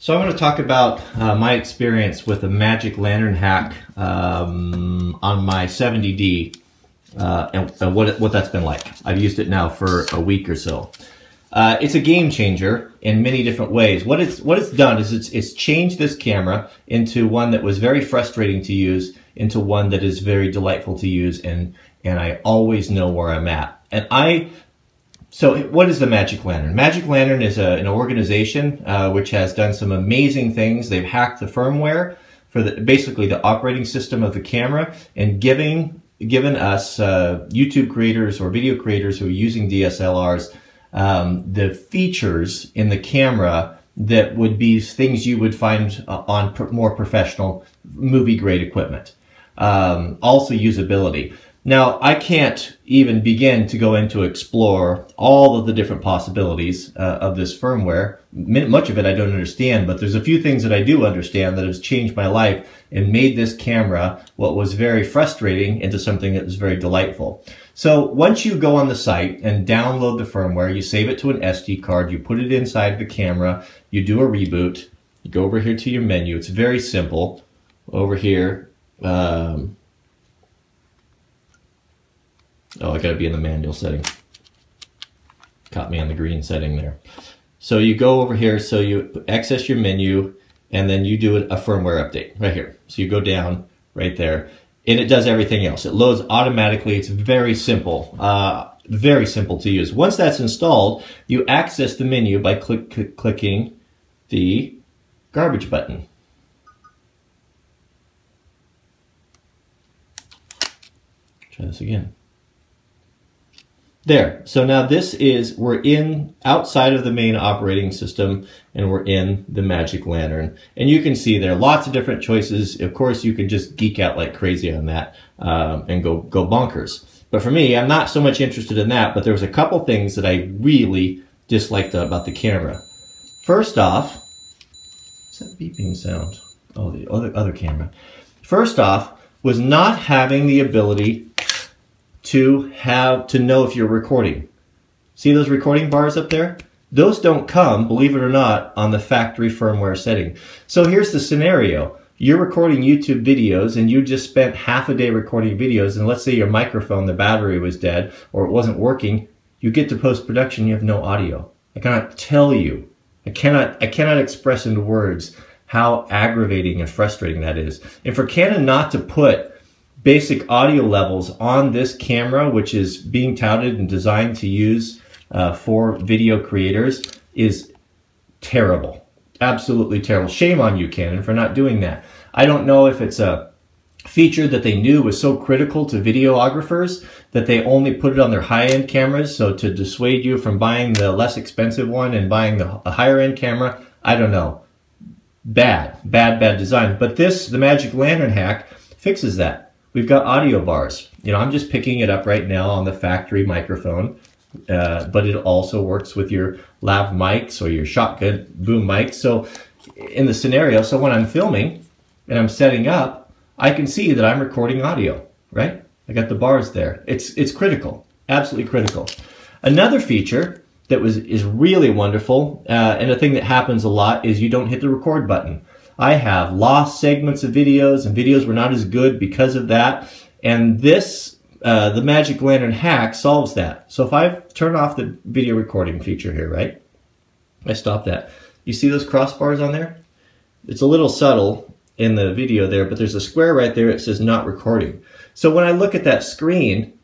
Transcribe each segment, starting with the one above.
So I'm going to talk about uh, my experience with the Magic Lantern hack um, on my 70D uh, and, and what, what that's been like. I've used it now for a week or so. Uh, it's a game changer in many different ways. What it's what it's done is it's it's changed this camera into one that was very frustrating to use into one that is very delightful to use and and I always know where I'm at. And I so what is the Magic Lantern? Magic Lantern is a, an organization uh, which has done some amazing things. They've hacked the firmware for the, basically the operating system of the camera and giving given us uh, YouTube creators or video creators who are using DSLRs um, the features in the camera that would be things you would find uh, on more professional movie grade equipment. Um, also usability. Now, I can't even begin to go into explore all of the different possibilities uh, of this firmware. Much of it I don't understand, but there's a few things that I do understand that has changed my life and made this camera what was very frustrating into something that was very delightful. So once you go on the site and download the firmware, you save it to an SD card, you put it inside the camera, you do a reboot, you go over here to your menu. It's very simple. Over here, um, Oh, I gotta be in the manual setting. Caught me on the green setting there. So you go over here, so you access your menu, and then you do a firmware update right here. So you go down right there, and it does everything else. It loads automatically. It's very simple, uh, very simple to use. Once that's installed, you access the menu by click, click, clicking the garbage button. Try this again. There. So now this is, we're in outside of the main operating system and we're in the Magic Lantern. And you can see there are lots of different choices. Of course, you can just geek out like crazy on that um, and go, go bonkers. But for me, I'm not so much interested in that, but there was a couple things that I really disliked about the camera. First off, what's that beeping sound? Oh, the other, other camera. First off, was not having the ability to have to know if you're recording. See those recording bars up there? Those don't come, believe it or not, on the factory firmware setting. So here's the scenario. You're recording YouTube videos and you just spent half a day recording videos and let's say your microphone, the battery was dead or it wasn't working. You get to post-production, you have no audio. I cannot tell you, I cannot, I cannot express into words how aggravating and frustrating that is. And for Canon not to put basic audio levels on this camera, which is being touted and designed to use uh, for video creators, is terrible. Absolutely terrible. Shame on you, Canon, for not doing that. I don't know if it's a feature that they knew was so critical to videographers that they only put it on their high-end cameras. So to dissuade you from buying the less expensive one and buying the higher-end camera, I don't know. Bad, bad, bad design. But this, the Magic Lantern hack, fixes that. We've got audio bars. You know, I'm just picking it up right now on the factory microphone, uh, but it also works with your lav mics or your shotgun boom mics. So in the scenario, so when I'm filming and I'm setting up, I can see that I'm recording audio, right? I got the bars there. It's, it's critical, absolutely critical. Another feature that was is really wonderful, uh, and a thing that happens a lot is you don't hit the record button. I have lost segments of videos and videos were not as good because of that. And this, uh, the Magic Lantern hack solves that. So if I turn off the video recording feature here, right? I stop that. You see those crossbars on there? It's a little subtle in the video there, but there's a square right there It says not recording. So when I look at that screen,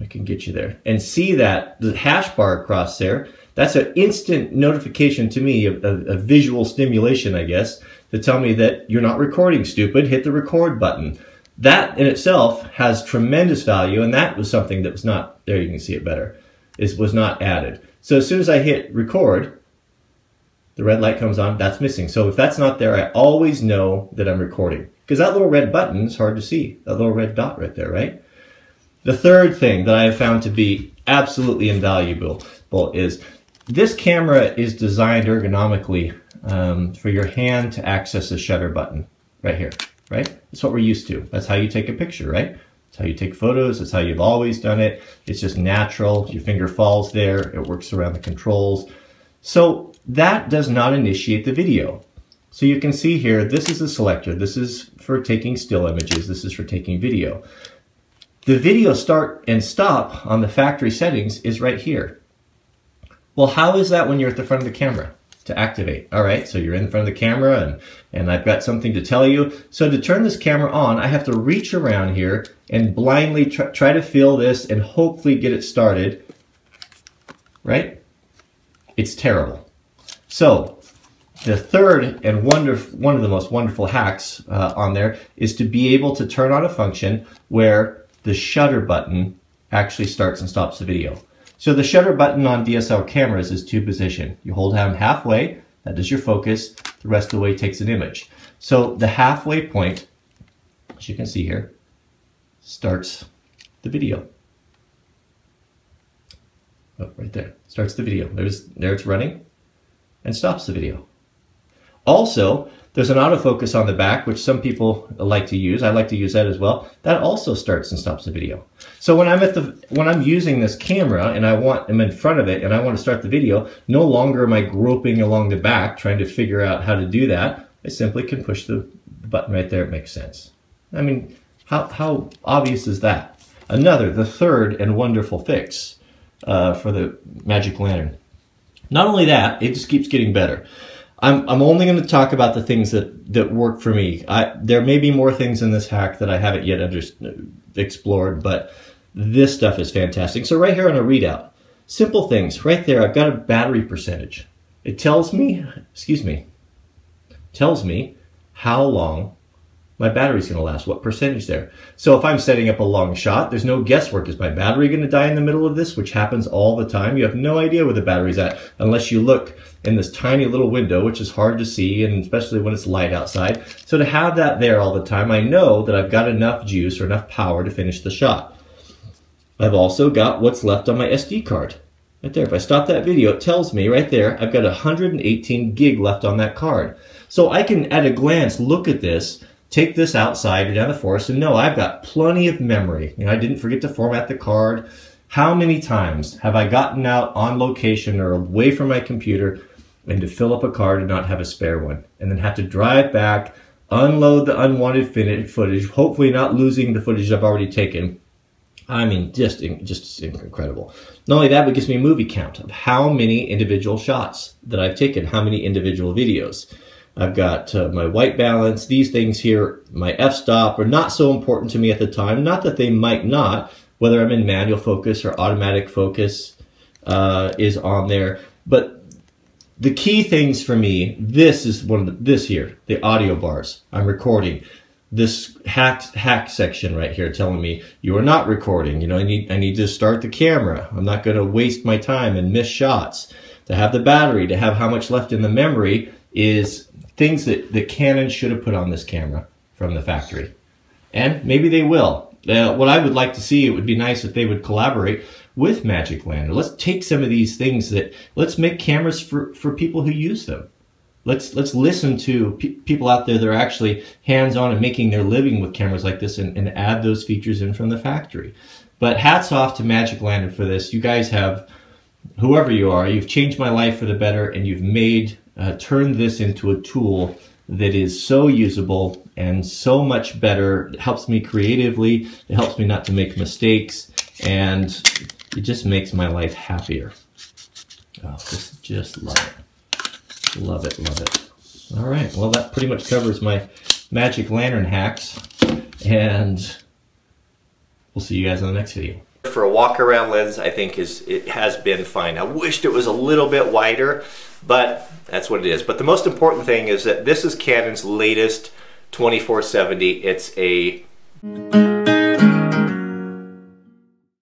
I can get you there, and see that the hash bar across there, that's an instant notification to me of, of visual stimulation, I guess, to tell me that you're not recording, stupid. Hit the record button. That in itself has tremendous value, and that was something that was not there. You can see it better. Is was not added. So as soon as I hit record, the red light comes on. That's missing. So if that's not there, I always know that I'm recording because that little red button is hard to see. That little red dot right there, right? The third thing that I have found to be absolutely invaluable is this camera is designed ergonomically um, for your hand to access the shutter button right here, right? That's what we're used to. That's how you take a picture, right? That's how you take photos. That's how you've always done it. It's just natural. Your finger falls there. It works around the controls. So that does not initiate the video. So you can see here, this is a selector. This is for taking still images. This is for taking video. The video start and stop on the factory settings is right here. Well, how is that when you're at the front of the camera? To activate. All right, so you're in front of the camera and, and I've got something to tell you. So to turn this camera on, I have to reach around here and blindly try, try to feel this and hopefully get it started. Right? It's terrible. So the third and one of the most wonderful hacks uh, on there is to be able to turn on a function where the shutter button actually starts and stops the video. So the shutter button on DSLR cameras is two position. You hold down halfway, that is your focus, the rest of the way takes an image. So the halfway point, as you can see here, starts the video. Oh, right there, starts the video. There's, there it's running and stops the video. Also, there's an autofocus on the back, which some people like to use. I like to use that as well. That also starts and stops the video. So when I'm at the when I'm using this camera and I want I'm in front of it and I want to start the video, no longer am I groping along the back trying to figure out how to do that. I simply can push the button right there. It makes sense. I mean, how how obvious is that? Another, the third and wonderful fix uh, for the Magic Lantern. Not only that, it just keeps getting better. I'm, I'm only going to talk about the things that, that work for me. I, there may be more things in this hack that I haven't yet under, explored, but this stuff is fantastic. So right here on a readout, simple things. Right there, I've got a battery percentage. It tells me, excuse me, tells me how long my battery's going to last, what percentage there. So if I'm setting up a long shot, there's no guesswork. Is my battery going to die in the middle of this, which happens all the time? You have no idea where the battery's at unless you look in this tiny little window, which is hard to see, and especially when it's light outside. So to have that there all the time, I know that I've got enough juice or enough power to finish the shot. I've also got what's left on my SD card. Right there, if I stop that video, it tells me right there, I've got 118 gig left on that card. So I can, at a glance, look at this take this outside or down the forest and know I've got plenty of memory. You know, I didn't forget to format the card. How many times have I gotten out on location or away from my computer and to fill up a card and not have a spare one and then have to drive back, unload the unwanted footage, hopefully not losing the footage I've already taken. I mean, just, just incredible. Not only that, but it gives me a movie count of how many individual shots that I've taken, how many individual videos. I've got uh, my white balance. These things here, my f-stop, are not so important to me at the time. Not that they might not, whether I'm in manual focus or automatic focus uh, is on there. But the key things for me, this is one of the, this here, the audio bars. I'm recording. This hack, hack section right here telling me you are not recording. You know, I need, I need to start the camera. I'm not going to waste my time and miss shots. To have the battery, to have how much left in the memory is things that, that Canon should have put on this camera from the factory. And maybe they will. Uh, what I would like to see, it would be nice if they would collaborate with Magic Lantern. Let's take some of these things that, let's make cameras for, for people who use them. Let's, let's listen to pe people out there that are actually hands-on and making their living with cameras like this and, and add those features in from the factory. But hats off to Magic Lantern for this. You guys have, whoever you are, you've changed my life for the better and you've made uh, turn this into a tool that is so usable and so much better. It helps me creatively. It helps me not to make mistakes. And it just makes my life happier. Oh, just, just love it. Love it, love it. All right, well, that pretty much covers my Magic Lantern hacks. And we'll see you guys in the next video. For a walk around lens, I think is it has been fine. I wished it was a little bit wider, but that's what it is. But the most important thing is that this is Canon's latest 2470. It's a